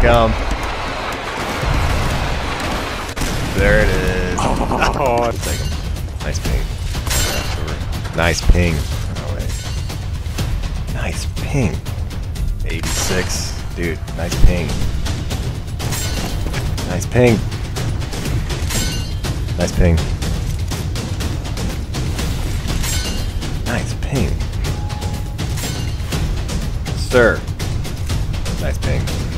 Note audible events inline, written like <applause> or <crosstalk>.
they come. There it is. Oh, I'll. <laughs> Nice ping. Nice ping. Oh, wait. Nice ping. 86. Dude, nice ping. Nice ping. Nice ping. Nice ping. Sir. Nice ping.